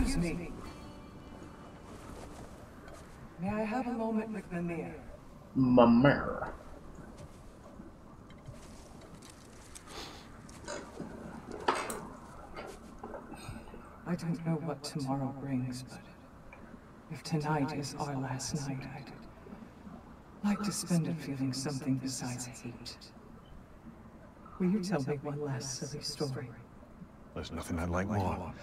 Excuse me. May I have a moment with Mimir? Mimir. I don't know what tomorrow brings, but if tonight is our last night, I'd like to spend it feeling something besides hate. Will you tell me one last silly story? There's nothing I'd like more.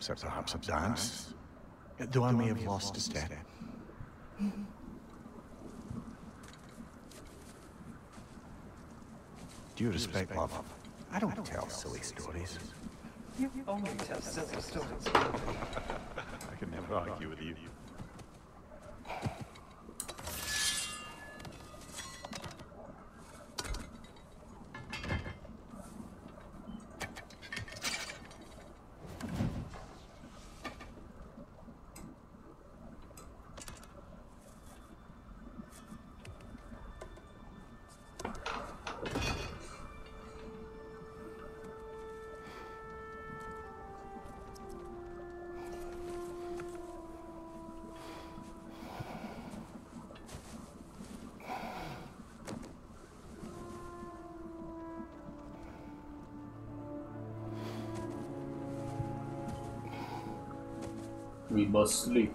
Except perhaps a dance. Though I may have lost a step. Do you respect, love, I don't tell silly stories. You only tell silly stories. I can never argue with you. We must sleep.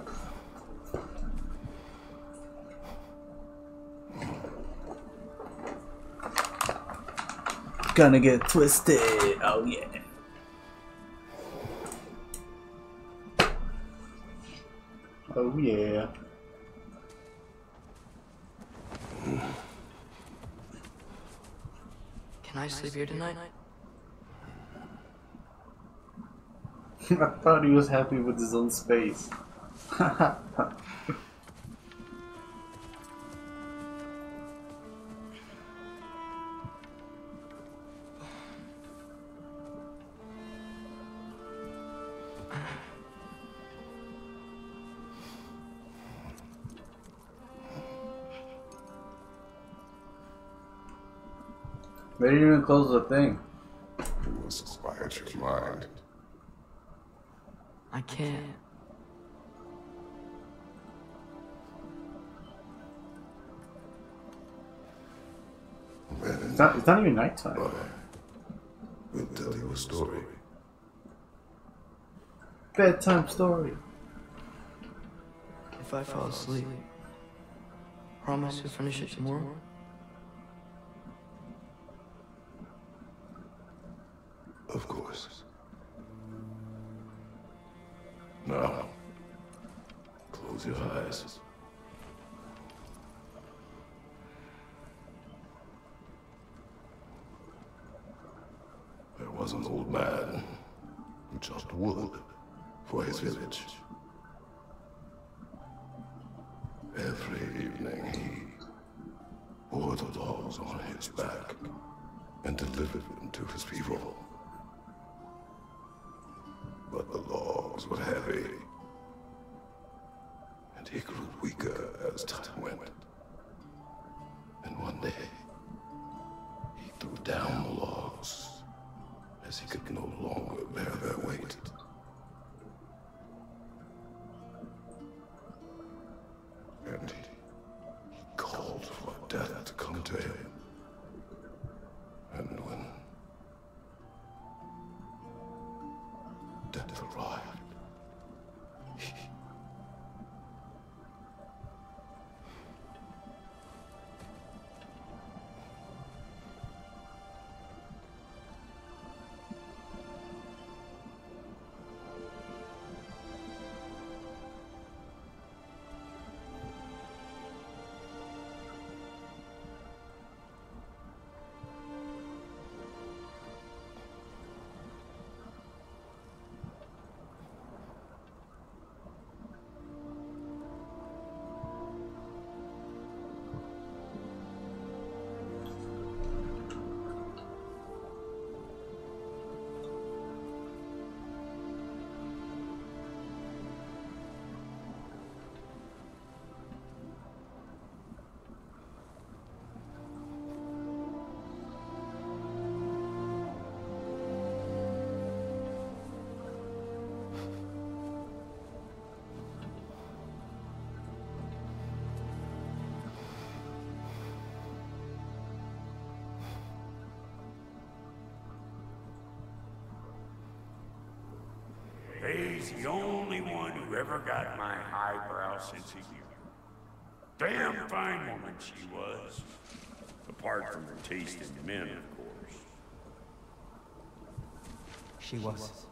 Gonna get twisted. Oh yeah. Oh yeah. Can I sleep here tonight? I thought he was happy with his own space. They didn't even close the thing. It's not, even nighttime. We'll tell you a story. Bedtime story. If I fall asleep, promise to finish it tomorrow? Faye's the only one who ever got my highbrow sense of humor. Damn fine woman she was. Apart from her taste in men, of course. She was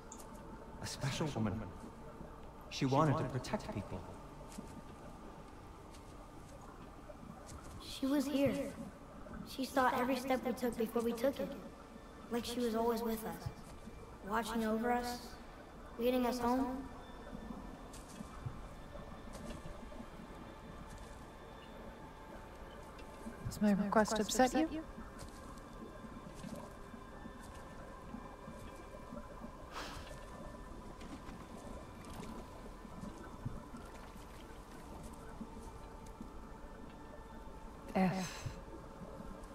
a special woman. She wanted to protect people. She was here. She saw every step we took before we took it. Like she was always with us. Watching over us. Leading us home. Does my request upset you? F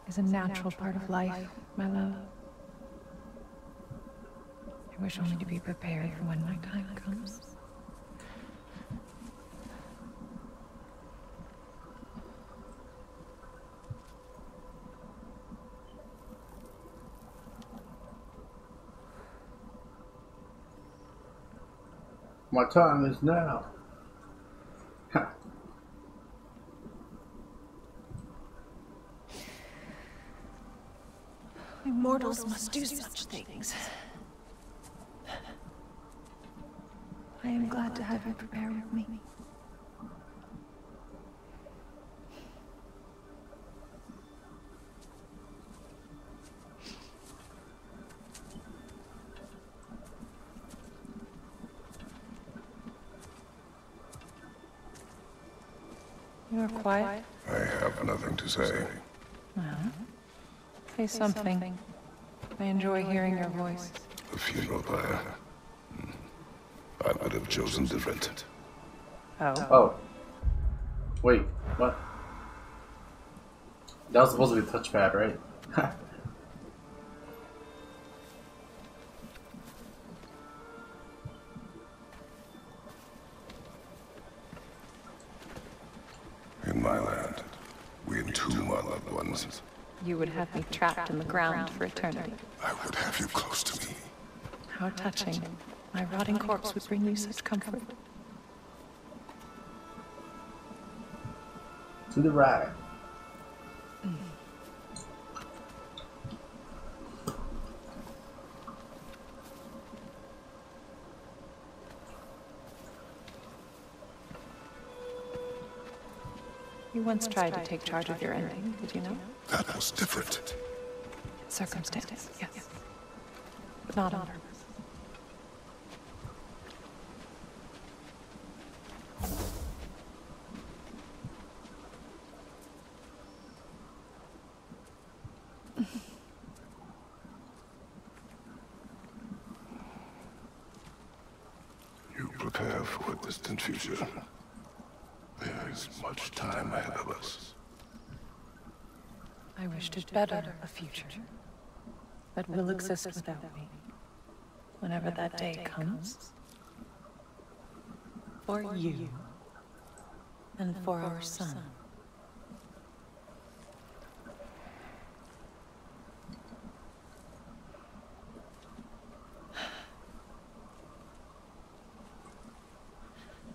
is a natural part of life, my love. I wish only to be prepared for when my time comes. My time is now. Immortals must do such things. I am glad to have you prepare with me. You are quiet. I have nothing to say. Well, say something. I enjoy hearing your voice. The funeral pyre. I would have chosen different. Oh. Oh. Wait, what? That was supposed to be a touchpad, right? In my land, we entomb our loved ones. You would have me trapped in the ground for eternity. I would have you close to me. How touching. My rotting corpse would bring you such comfort. to the right. Mm-hmm. You once tried to take charge of your ending, did you know? That was different. Circumstance, yes. But not on purpose. You prepare for a distant future. There is much time ahead of us. I wished it better a future that will exist without me. Whenever that day comes. For you. And for our son.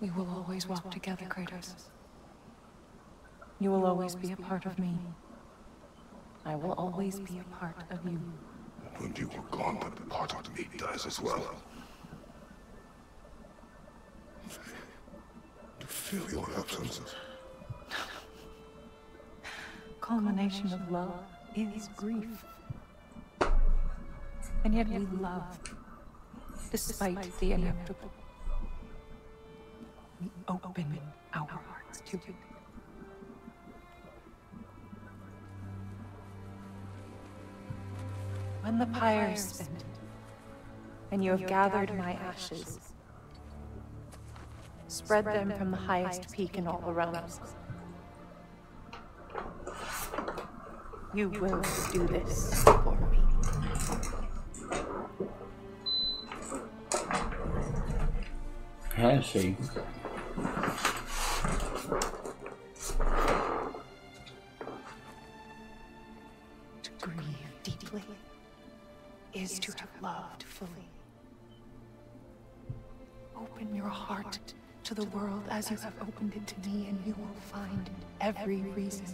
We will always walk together, Kratos. You will always be a part of me. I will always be a part of you. When you were gone, that part of me dies as well. To feel your absence. Culmination of love is grief. And yet we love, despite the inevitable. We open our hearts to it. When the pyre is spent, and you have gathered my ashes, spread them from the highest peak in all the realms. You will do this for me. Handshake. To as you have opened it to me, and you will find every reason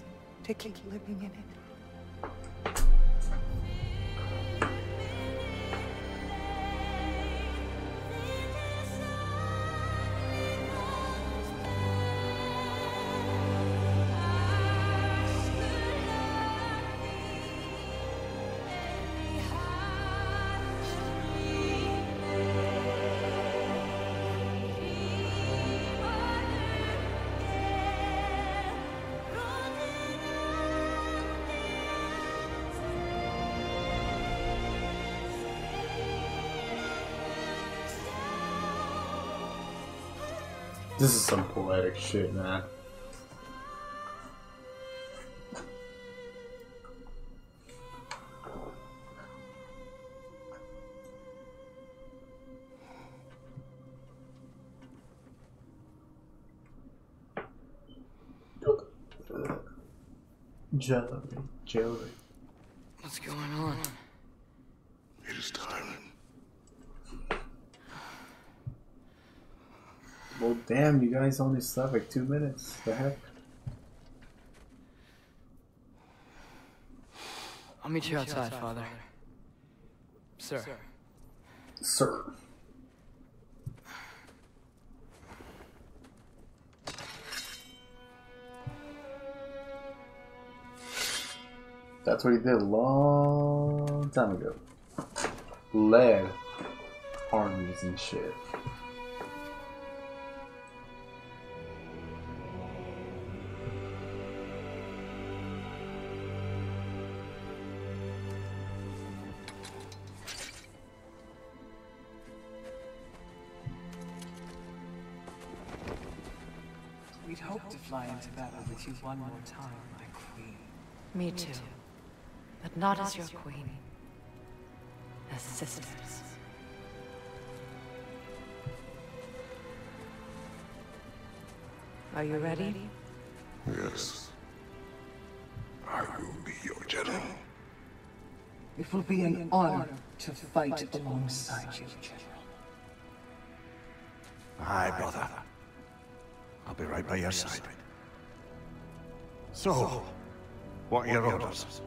to keep living in it. This is some poetic shit, man. Jelly, jelly. What's going on? It is time. Well, damn, you guys only slept like two minutes. The heck? I'll meet you outside, Father. Sir. Sir. That's what he did a long time ago. Led armies and shit. With you one more time, my queen. Me too. But not as your queen. As sisters. Are you ready? Yes. I will be your general. It will be an honor to fight alongside you, General. Aye, brother. I'll be right by your side. So, what are your orders?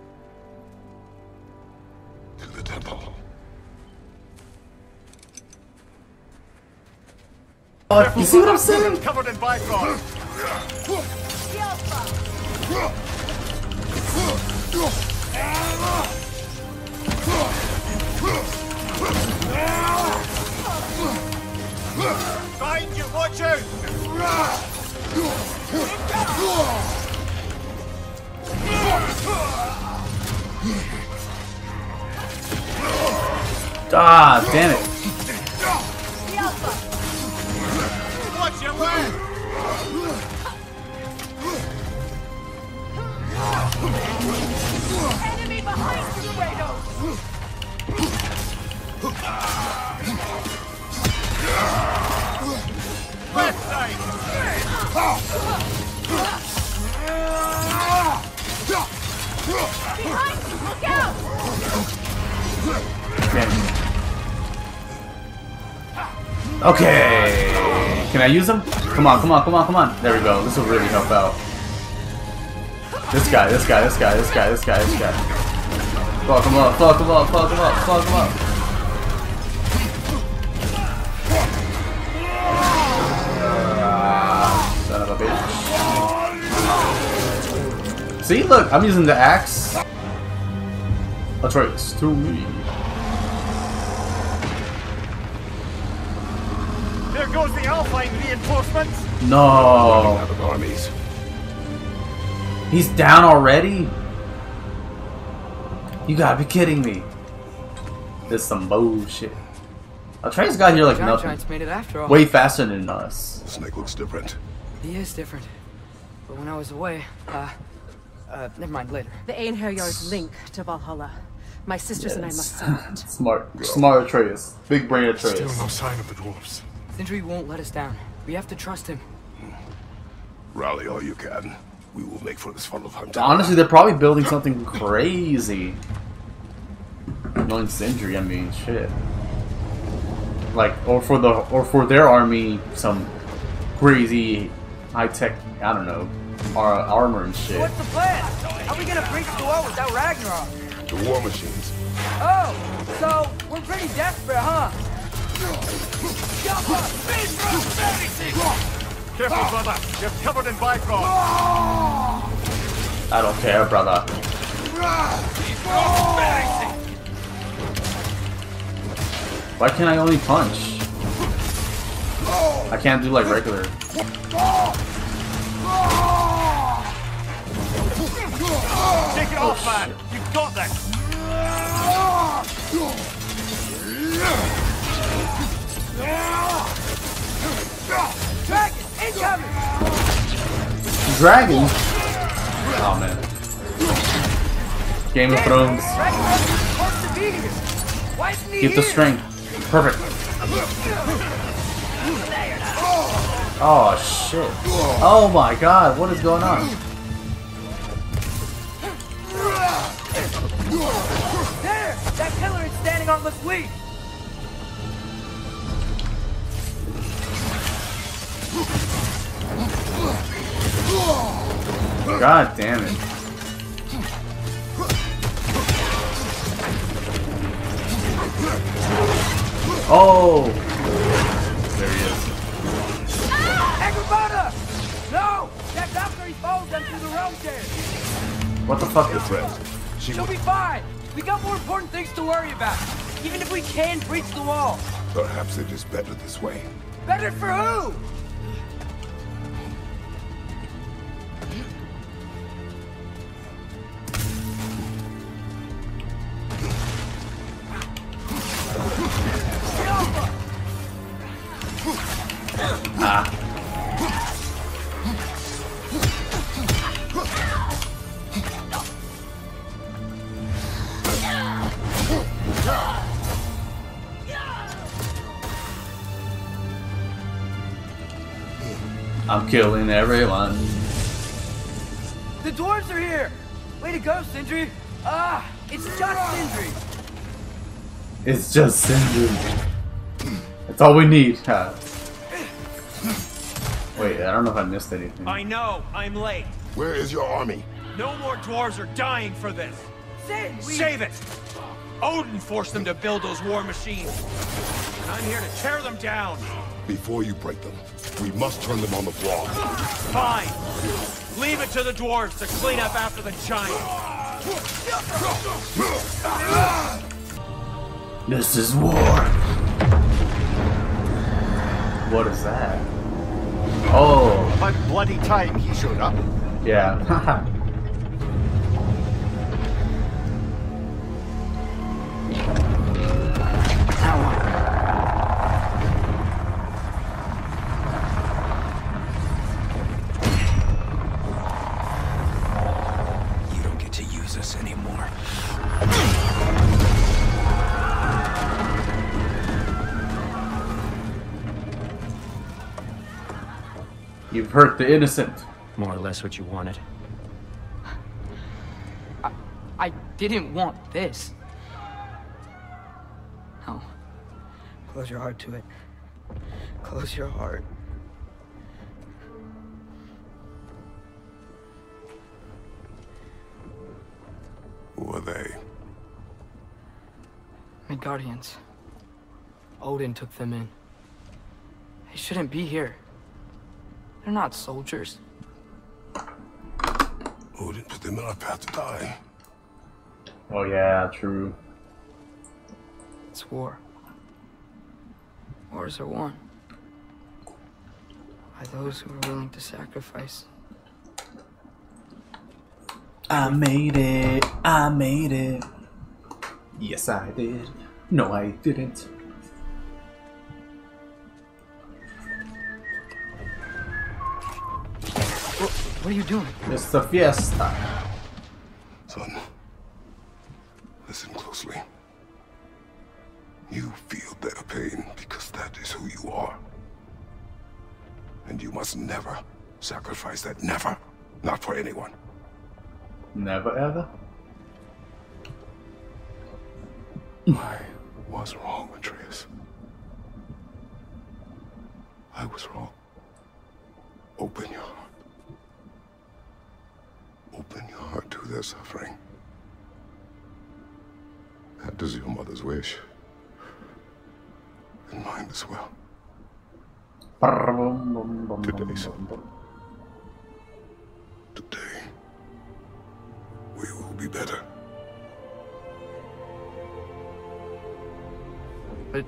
To the temple. you see what I'm saying? Covered in bygone. Find you, watch out! Ah, damn it. Watch your way! Enemy behind you, Kratos! Left side! Okay. Can I use them? Come on, come on, come on, come on. There we go. This will really help out. This guy, this guy, this guy, this guy, this guy, this guy. Fuck him up, fuck him up, fuck him up, fuck him up. See, look, I'm using the axe. Atreus, to me. There goes the Alpine reinforcements! No. Out of armies. He's down already? You gotta be kidding me. This some bullshit. Atreus got here like Giant nothing. Giants made it after all. Way faster than us. The Snake looks different. He is different. But when I was away, uh, uh, never mind, later. The Einherjar's link to Valhalla. My sisters and I must solve it. Smart. Smart Atreus. Big brain Atreus. Still no sign of the dwarves. Sindri won't let us down. We have to trust him. Rally all you can. We will make for this funnel hunt. Honestly, they're probably building something crazy. Knowing Sindri, I mean, shit. like, or for the, or for their army, some crazy high tech, I don't know, ar- armor and shit. What's the plan? How are we gonna breach the wall without Ragnarok? The war machines. Oh, so we're pretty desperate, huh? Careful, brother. You're covered in Bifrost. I don't care, brother. Why can't I only punch? I can't do like regular. Take it off, man. You've got this. Dragon, incoming! Dragon? Oh man. Game of Thrones. Ragnarok is supposed to be here. Why isn't he Keep the here? strength. Perfect. Oh shit. Oh my god, what is going on? There! That killer is standing on the fleet! God damn it. Oh! There he is. Agrabah! No! That Valkyrie follows them through the realm there! What the fuck is that? She She'll be fine! We got more important things to worry about! Even if we can breach the wall! Perhaps it is better this way. Better for who? I'm killing everyone. The dwarves are here! Way to go, Sindri! Ah, it's just Sindri! It's just Sindri. That's all we need. huh? Wait, I don't know if I missed anything. I know, I'm late. Where is your army? No more dwarves are dying for this. Sin, we... Save it! Odin forced them to build those war machines. And I'm here to tear them down. Before you break them, we must turn them on the floor. Fine. Leave it to the dwarves to clean up after the giants. This is war. What is that? Oh, About bloody time he showed up. yeah. hurt the innocent. More or less what you wanted. I didn't want this. No. Close your heart to it. Close your heart. Who are they? Midgardians. Odin took them in. They shouldn't be here. They're not soldiers. Oh, Odin put them on a path to die. Oh yeah, true. It's war. Wars are won. By those who are willing to sacrifice. I made it. I made it. Yes, I did. No, I didn't. What, what are you doing? It's the fiesta. Son, listen closely. You feel their pain because that is who you are. And you must never sacrifice that. Never. Not for anyone. Never ever. I was wrong, Atreus. I was wrong. Open your heart. Open their suffering. That is your mother's wish. And mine as well. Today, son. Today, we will be better. But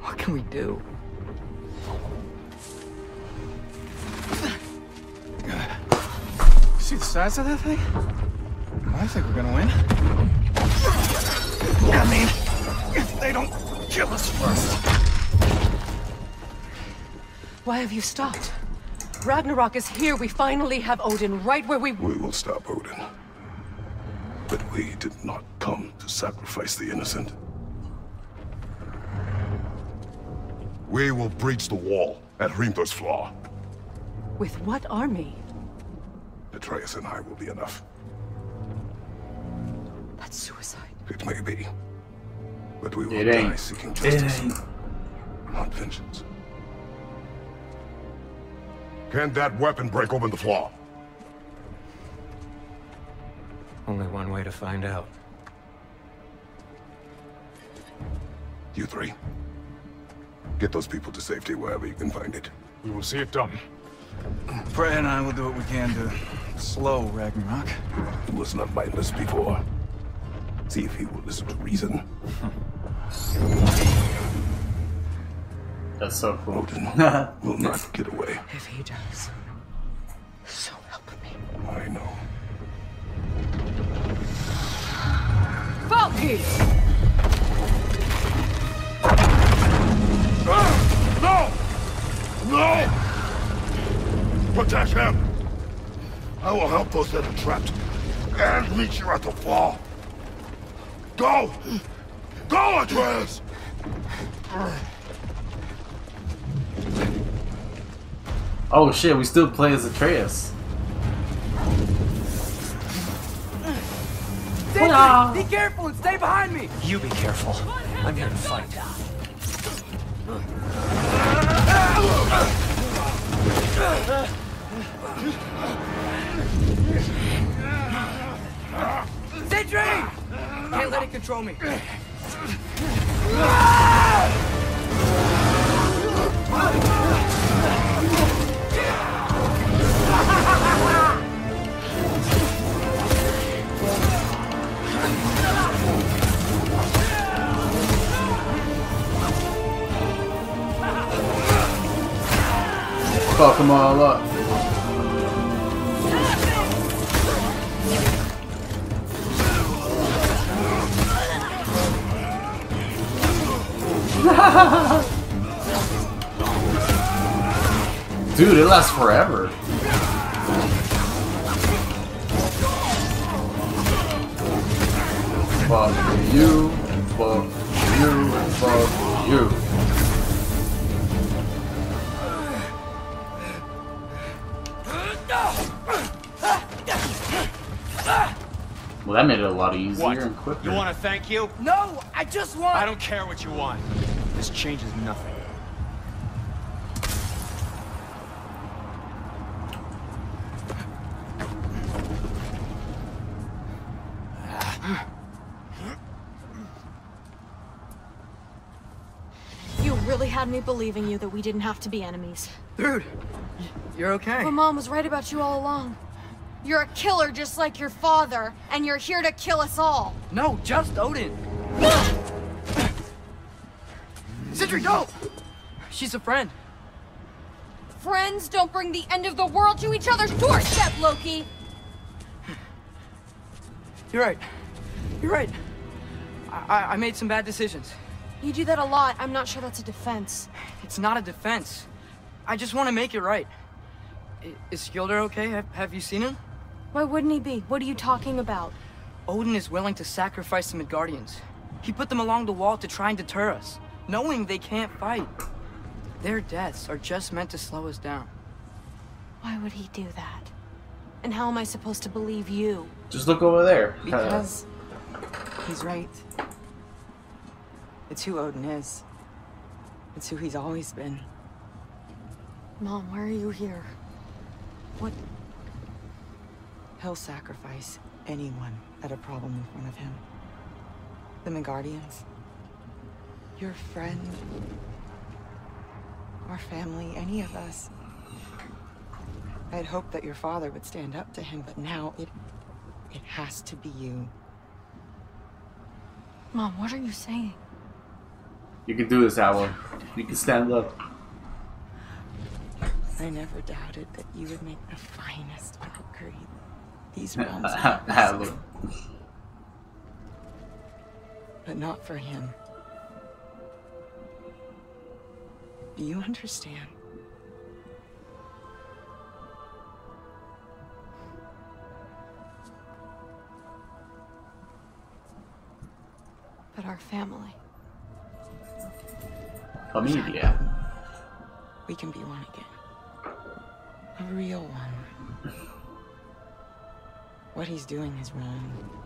what can we do? Size of that thing? I think we're gonna win. I mean, if they don't kill us first. Why have you stopped? Ragnarok is here. We finally have Odin right where we... We will stop Odin. But we did not come to sacrifice the innocent. We will breach the wall at Hrimthor's Flaw. With what army? Atreus and I will be enough. That's suicide. It may be. But we will It die ain't. seeking It justice. ain't. Not vengeance. Can that weapon break open the flaw? Only one way to find out. You three. Get those people to safety wherever you can find it. We will see it done. Freya and I will do what we can to slow Ragnarok. He was not mindless before. See if he will listen to reason. That's so cool. Odin will not get away. If he does, so help me. I know. Valky! Ah! No! No! Protect him! I will help those that are trapped. And meet you at the fall. Go! Go, Atreus! Oh shit, we still play as Atreus. Sentry, be careful and stay behind me! You be careful. I'm here to fight. Sentry! Can't let it control me. Fuck them all up. Dude, it lasts forever. Fuck you, fuck you, fuck you. Well, that made it a lot easier What? and quicker. You want to thank you? No, I just want... I don't care what you want. This changes nothing. You really had me believing you that we didn't have to be enemies. Dude, you're okay. My mom was right about you all along. You're a killer just like your father, and you're here to kill us all. No, just Odin. Sentry, don't! She's a friend. Friends don't bring the end of the world to each other's doorstep, Loki! You're right. You're right. I, I, I made some bad decisions. You do that a lot. I'm not sure that's a defense. It's not a defense. I just want to make it right. I- Is Skilder okay? Have, have you seen him? Why wouldn't he be? What are you talking about? Odin is willing to sacrifice the Midgardians. He put them along the wall to try and deter us, knowing they can't fight. Their deaths are just meant to slow us down. Why would he do that? And how am I supposed to believe you? Just look over there. Because he's right. It's who Odin is. It's who he's always been. Mom, why are you here? What? He'll sacrifice anyone at a problem in front of him. The Midgardians. Your friend. Our family, any of us. I had hoped that your father would stand up to him, but now it... it has to be you. Mom, what are you saying? You can do this, Owl. You can stand up. I never doubted that you would make the finest Valkyrie these realms have look. But not for him. You understand? But our family. Oh, Familia. We can be one again. A real one. What he's doing is wrong.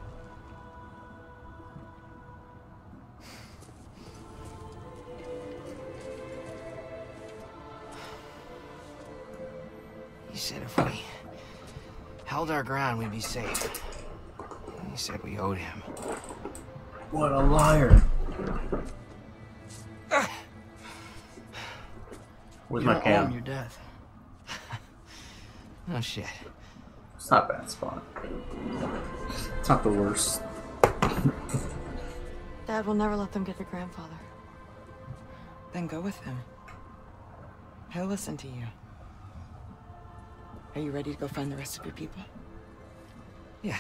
Held our ground, we'd be safe. He said we owed him. What a liar. Where's you my cam? your death. no shit. It's not a bad spot. It's not the worst. Dad will never let them get their grandfather. Then go with him. He'll listen to you. Are you ready to go find the rest of your people? Yeah.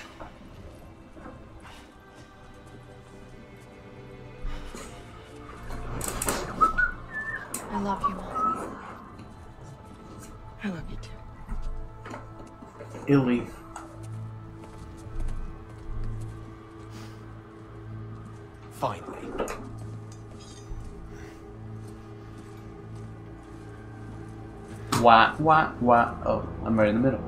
I love you, Mom. I love you too. Illy. Finally. Why, why, why? Oh, I'm right in the middle.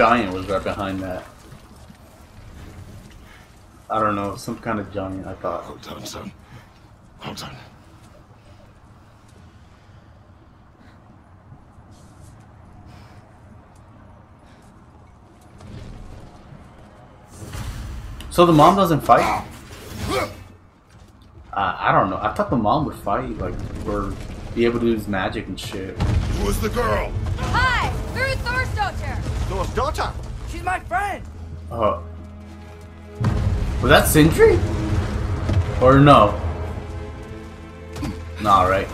Giant was right behind that. I don't know, some kind of giant, I thought. Hold on, son. Hold on. So the mom doesn't fight? Uh, I don't know. I thought the mom would fight, like, or be able to use magic and shit. Who is the girl? Hi, through Thor's daughter. Thor's daughter? She's my friend. Uh, was that Sindri? Or no? Nah, right?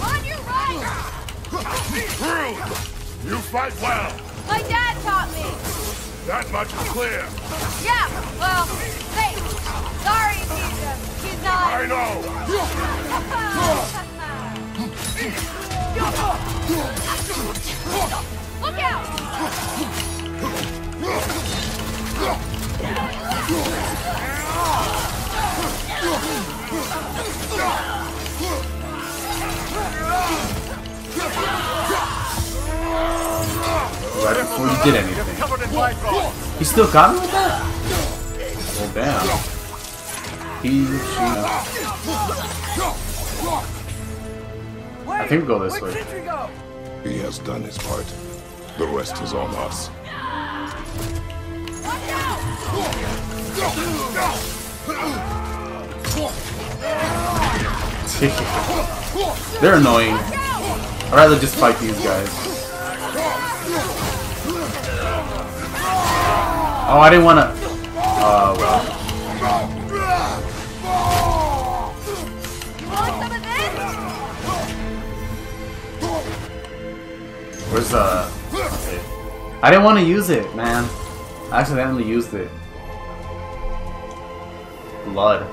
On your right. True! You fight well! My dad taught me. That much is clear. Yeah, well, hey, sorry, he's, he's not. I know! Look out! Right before you did anything. Covered in Bifrost. He still got me with that? Well, damn. He, she. I think we go this way. He has done his part. The rest is on us. They're annoying. I'd rather just fight these guys. Oh, I didn't want to. Oh, well. Where's uh? okay. I didn't want to use it, man. I accidentally used it. Blood.